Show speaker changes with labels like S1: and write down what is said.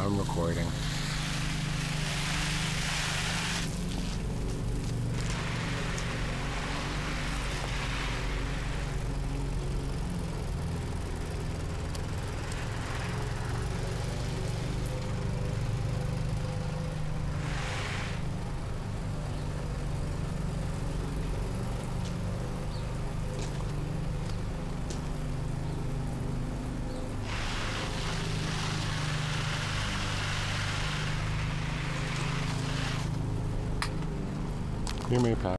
S1: I'm recording. 你没牌。